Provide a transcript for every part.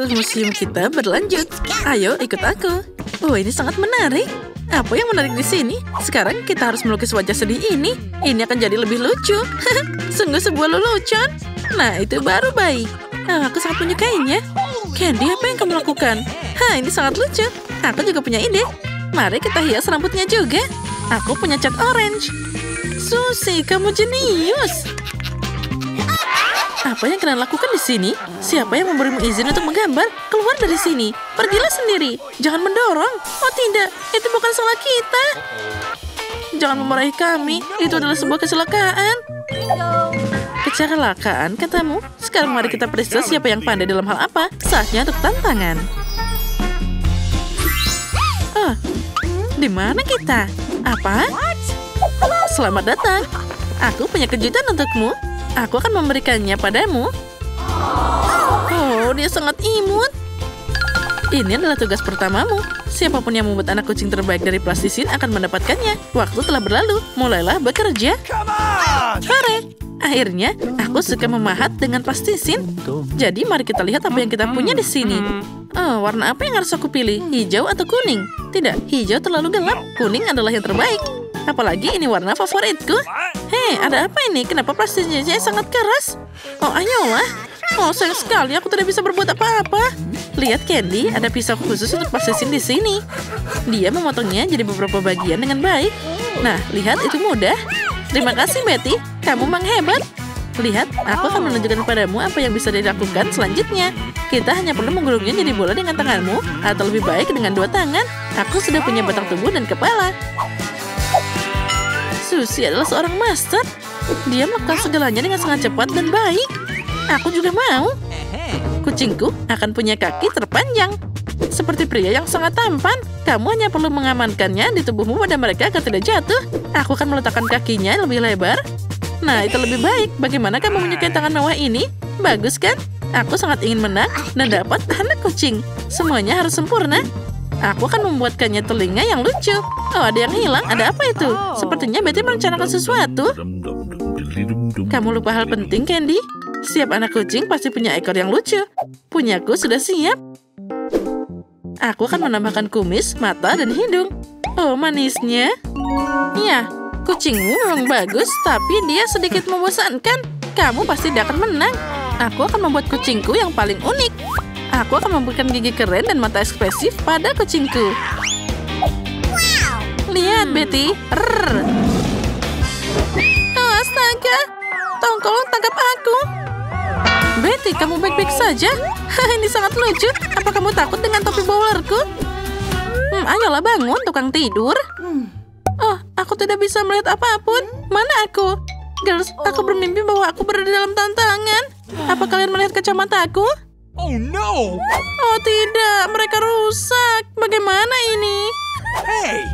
Waktu museum kita berlanjut. Ayo ikut aku. Oh, ini sangat menarik. Apa yang menarik di sini? Sekarang kita harus melukis wajah sedih ini. Ini akan jadi lebih lucu. Sungguh sebuah lelucon. Nah, itu baru baik. Ah, aku sangat menyukainya. Candy, apa yang kamu lakukan? Hah, ini sangat lucu. Aku juga punya ide. Mari kita hias rambutnya juga. Aku punya cat orange. Susi, kamu jenius. Apa yang kalian lakukan di sini? Siapa yang memberimu izin untuk menggambar? Keluar dari sini. Pergilah sendiri. Jangan mendorong. Oh tidak, itu bukan salah kita. Jangan memarahi kami. Itu adalah sebuah kecelakaan. Kecelakaan, katamu? Sekarang mari kita periksa siapa yang pandai dalam hal apa. Saatnya untuk tantangan. Oh, di mana kita? Apa? Selamat datang. Aku punya kejutan untukmu. Aku akan memberikannya padamu. Oh, dia sangat imut. Ini adalah tugas pertamamu. Siapa pun yang membuat anak kucing terbaik dari plastisin akan mendapatkannya. Waktu telah berlalu. Mulailah bekerja. Hore! Akhirnya, aku suka memahat dengan plastisin. Jadi, mari kita lihat apa yang kita punya di sini. Oh, warna apa yang harus aku pilih? Hijau atau kuning? Tidak, hijau terlalu gelap. Kuning adalah yang terbaik. Apalagi ini warna favoritku. Hei, ada apa ini? Kenapa plastiknya sangat keras? Oh, ayolah. Oh, sayang sekali aku tidak bisa berbuat apa-apa. Lihat Candy, ada pisau khusus untuk plastisin di sini. Dia memotongnya jadi beberapa bagian dengan baik. Nah, lihat itu mudah. Terima kasih Betty, kamu memang hebat. Lihat, aku akan menunjukkan padamu apa yang bisa dilakukan selanjutnya. Kita hanya perlu menggulungnya jadi bola dengan tanganmu, atau lebih baik dengan dua tangan. Aku sudah punya batang tubuh dan kepala. Susi adalah seorang master. Dia melakukan segalanya dengan sangat cepat dan baik. Aku juga mau. Kucingku akan punya kaki terpanjang. Seperti pria yang sangat tampan, kamu hanya perlu mengamankannya di tubuhmu pada mereka agar tidak jatuh. Aku akan meletakkan kakinya lebih lebar. Nah, itu lebih baik. Bagaimana kamu menyukai tangan mewah ini? Bagus kan? Aku sangat ingin menang dan dapat anak kucing. Semuanya harus sempurna. Aku akan membuatkannya telinga yang lucu. Oh, ada yang hilang. Ada apa itu? Sepertinya Betty merencanakan sesuatu. Kamu lupa hal penting, Candy? Setiap anak kucing pasti punya ekor yang lucu. Punyaku sudah siap. Aku akan menambahkan kumis, mata, dan hidung. Oh, manisnya. Ya, kucingmu memang bagus, tapi dia sedikit membosankan. Kamu pasti tidak akan menang. Aku akan membuat kucingku yang paling unik. Aku akan memberikan gigi keren dan mata ekspresif pada kucingku. Lihat, Betty. Rrr. Oh, astaga. Tolong tangkap aku. Betty, kamu baik-baik saja? Ini sangat lucu. Apa kamu takut dengan topi bowlerku? Hmm, ayolah bangun, tukang tidur. Oh, aku tidak bisa melihat apa pun. Mana aku? Girls, aku bermimpi bahwa aku berada dalam tantangan. Apa kalian melihat kacamataku? Oh no! Oh tidak, mereka rusak. Bagaimana ini? Hey!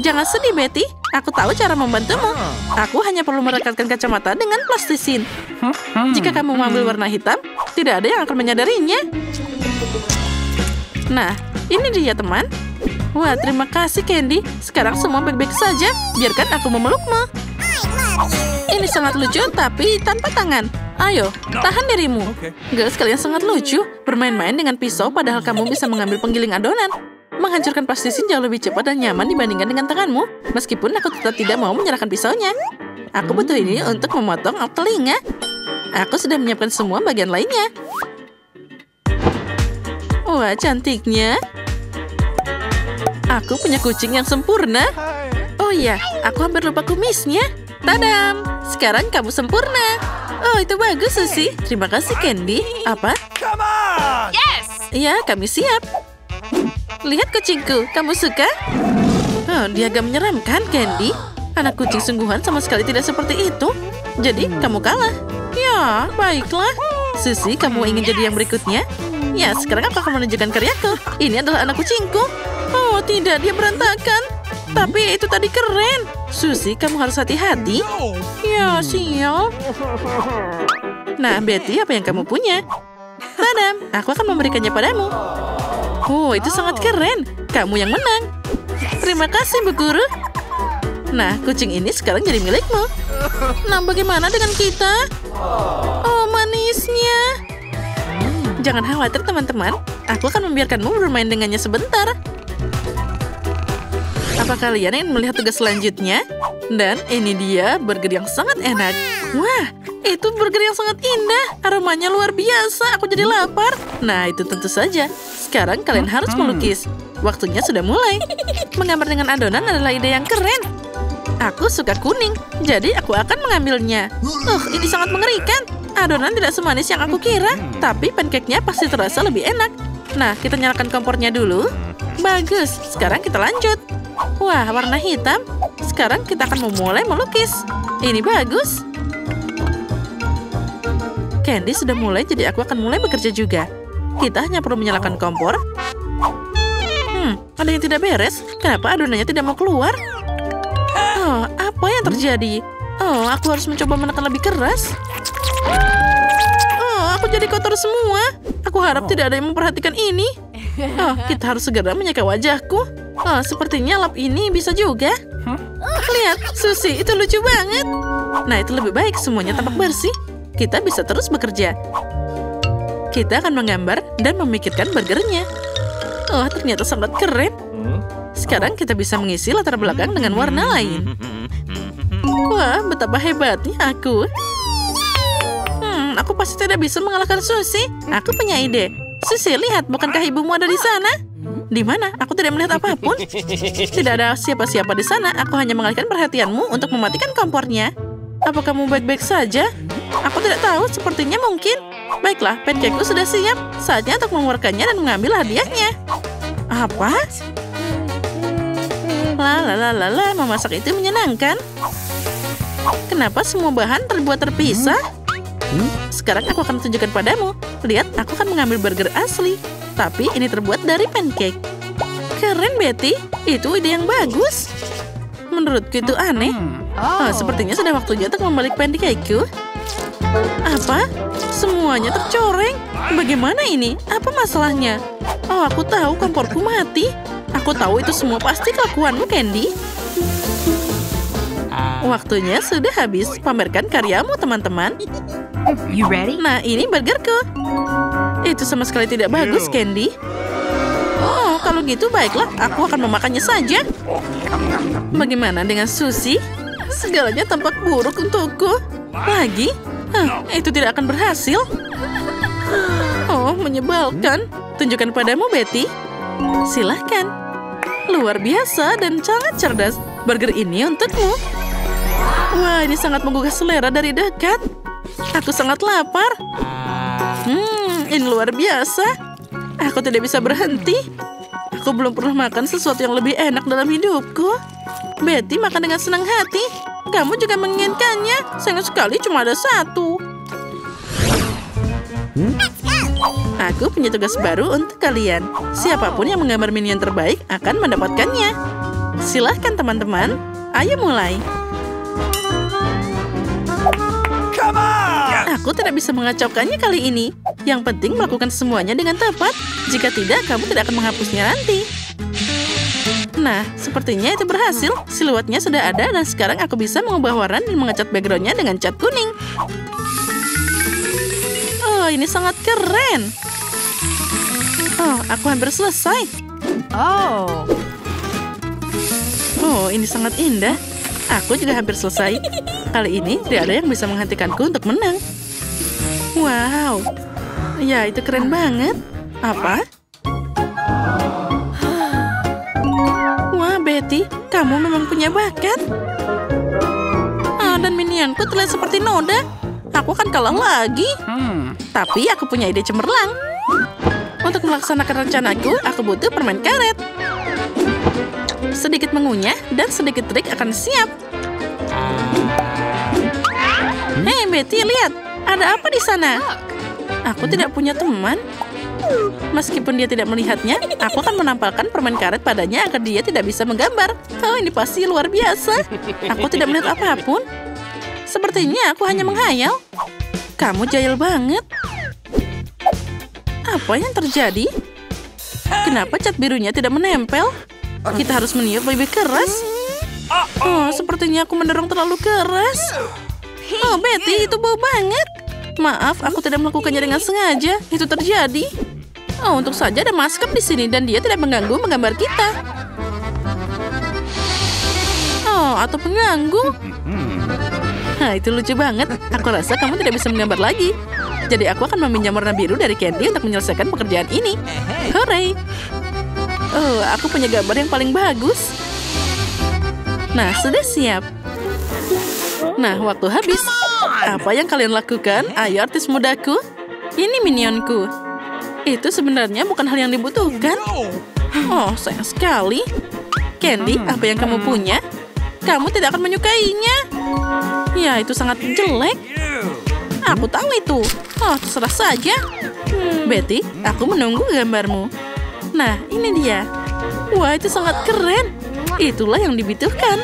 Jangan sedih, Betty. Aku tahu cara membantumu. Aku hanya perlu merekatkan kacamata dengan plastisin. Jika kamu mengambil warna hitam, tidak ada yang akan menyadarinya. Nah, ini dia, teman. Wah, terima kasih, Candy. Sekarang semua baik-baik saja. Biarkan aku memelukmu. Ini sangat lucu, tapi tanpa tangan. Ayo, tahan dirimu. Girls, kalian sangat lucu. Bermain-main dengan pisau padahal kamu bisa mengambil penggiling adonan. Menghancurkan plastisin jauh lebih cepat dan nyaman dibandingkan dengan tanganmu. Meskipun aku tetap tidak mau menyerahkan pisaunya. Aku butuh ini untuk memotong telinga. Aku sudah menyiapkan semua bagian lainnya. Wah, cantiknya. Aku punya kucing yang sempurna. Oh iya, aku hampir lupa kumisnya. Tadam! Sekarang kamu sempurna. Oh, itu bagus, Susi. Terima kasih, Candy. Apa? Come on! Iya, kami siap. Lihat kucingku, kamu suka? Oh, dia agak menyeramkan, Candy. Anak kucing sungguhan sama sekali tidak seperti itu. Jadi, kamu kalah. Ya, baiklah. Susi, kamu ingin jadi yang berikutnya? Ya, sekarang aku akan menunjukkan karyaku. Ini adalah anak kucingku. Oh, tidak, dia berantakan. Tapi itu tadi keren. Susi, kamu harus hati-hati. Ya, sial. Nah, Betty, apa yang kamu punya? Tadam, aku akan memberikannya padamu. Oh, itu sangat keren. Kamu yang menang. Terima kasih, Bu Guru. Nah, kucing ini sekarang jadi milikmu. Nah, bagaimana dengan kita? Oh, manisnya. Jangan khawatir teman-teman, aku akan membiarkanmu bermain dengannya sebentar. Apa kalian ingin melihat tugas selanjutnya? Dan ini dia burger yang sangat enak. Wah, itu burger yang sangat indah. Aromanya luar biasa. Aku jadi lapar. Nah, itu tentu saja. Sekarang kalian harus melukis. Waktunya sudah mulai. Menggambar dengan adonan adalah ide yang keren. Aku suka kuning, jadi aku akan mengambilnya. Uh, ini sangat mengerikan. Adonan tidak semanis yang aku kira, tapi pancake-nya pasti terasa lebih enak. Nah, kita nyalakan kompornya dulu. Bagus, sekarang kita lanjut. Wah, warna hitam. Sekarang kita akan memulai melukis. Ini bagus. Candy sudah mulai, jadi aku akan mulai bekerja juga. Kita hanya perlu menyalakan kompor. Hmm, ada yang tidak beres. Kenapa adonannya tidak mau keluar? Oh, apa yang terjadi? Oh, aku harus mencoba menekan lebih keras. Oh, aku jadi kotor semua. Aku harap tidak ada yang memperhatikan ini. Oh, kita harus segera menyeka wajahku. Oh, sepertinya lap ini bisa juga. Lihat, Susi, itu lucu banget. Nah, itu lebih baik semuanya tampak bersih. Kita bisa terus bekerja. Kita akan menggambar dan memikirkan burgernya. Oh, ternyata sangat keren. Sekarang kita bisa mengisi latar belakang dengan warna lain. Wah, betapa hebatnya aku. Hmm, aku pasti tidak bisa mengalahkan Susi. Aku punya ide. Susi, lihat, bukankah ibumu ada di sana? Di mana? Aku tidak melihat apa pun. Tidak ada siapa-siapa di sana. Aku hanya mengalihkan perhatianmu untuk mematikan kompornya. Apa kamu baik-baik saja? Aku tidak tahu, sepertinya mungkin. Baiklah, pancakeku sudah siap. Saatnya untuk mengeluarkannya dan mengambil hadiahnya. Apa? La la la la, memasak itu menyenangkan. Kenapa semua bahan terbuat terpisah? Sekarang aku akan tunjukkan padamu. Lihat, aku akan mengambil burger asli. Tapi ini terbuat dari pancake. Keren, Betty. Itu ide yang bagus. Menurutku itu aneh. Oh, sepertinya sudah waktunya untuk membalik pancakeku. Apa? Semuanya tercoreng. Bagaimana ini? Apa masalahnya? Oh, aku tahu komporku mati. Aku tahu itu semua pasti kelakuanmu, Candy. Waktunya sudah habis. Pamerkan karyamu, teman-teman. You ready? Nah, ini burgerku. Itu sama sekali tidak bagus, Candy. Oh, kalau gitu baiklah. Aku akan memakannya saja. Bagaimana dengan Susi? Segalanya tampak buruk untukku. Lagi? Hah, itu tidak akan berhasil. Oh, menyebalkan. Tunjukkan padamu, Betty. Silahkan. Luar biasa dan sangat cerdas. Burger ini untukmu. Wah, ini sangat menggugah selera dari dekat. Aku sangat lapar. Hmm, ini luar biasa. Aku tidak bisa berhenti. Aku belum pernah makan sesuatu yang lebih enak dalam hidupku. Betty makan dengan senang hati. Kamu juga menginginkannya. Sayang sekali cuma ada satu. Aku punya tugas baru untuk kalian. Siapa pun yang menggambar minion terbaik akan mendapatkannya. Silahkan teman-teman. Ayo mulai. Come on! Aku tidak bisa mengacaukannya kali ini. Yang penting melakukan semuanya dengan tepat. Jika tidak, kamu tidak akan menghapusnya nanti. Nah, sepertinya itu berhasil. Siluetnya sudah ada dan sekarang aku bisa mengubah warna dan mengecat backgroundnya dengan cat kuning. Oh, ini sangat keren. Oh, aku hampir selesai. Oh, Oh, ini sangat indah. Aku juga hampir selesai. Kali ini tidak ada yang bisa menghentikanku untuk menang. Wow. Ya, itu keren banget. Apa? Wah, Betty, kamu memang punya bakat. Ah, dan minionku terlihat seperti noda. Aku akan kalah lagi. Tapi aku punya ide cemerlang. Untuk melaksanakan rencanaku, aku butuh permen karet. Sedikit mengunyah dan sedikit trik akan siap. Hei Betty, lihat. Ada apa di sana? Aku tidak punya teman. Meskipun dia tidak melihatnya, aku akan menampalkan permen karet padanya agar dia tidak bisa menggambar. Oh, ini pasti luar biasa. Aku tidak melihat apa pun. Sepertinya aku hanya menghayal. Kamu jahil banget. Apa yang terjadi? Kenapa cat birunya tidak menempel? Kita harus meniup lebih keras. Oh, sepertinya aku mendorong terlalu keras. Oh, Betty, itu bau banget. Maaf, aku tidak melakukannya dengan sengaja. Itu terjadi. Oh, untuk saja ada maskap di sini dan dia tidak mengganggu menggambar kita. Oh, atau pengganggu. Nah, itu lucu banget. Aku rasa kamu tidak bisa menggambar lagi. Jadi aku akan meminjam warna biru dari Candy untuk menyelesaikan pekerjaan ini. Hore! Oh, aku punya gambar yang paling bagus. Nah, sudah siap. Nah, waktu habis. Apa yang kalian lakukan? Ayo artis mudaku. Ini minionku. Itu sebenarnya bukan hal yang dibutuhkan. Oh, sayang sekali. Candy, apa yang kamu punya? Kamu tidak akan menyukainya. Ya, itu sangat jelek. Aku tahu itu. Oh, terserah saja. Betty, aku menunggu gambarmu. Nah, ini dia. Wah, itu sangat keren. Itulah yang dibutuhkan.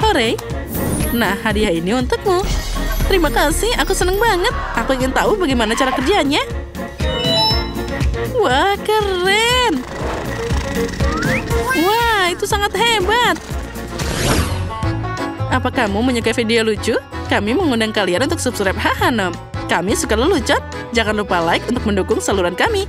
Hore. Nah, hadiah ini untukmu. Terima kasih, aku senang banget. Aku ingin tahu bagaimana cara kerjanya. Wah, keren. Wah, itu sangat hebat. Apa kamu menyukai video lucu? Kami mengundang kalian untuk subscribe Hahanom. Kami suka lelucon. Jangan lupa like untuk mendukung saluran kami.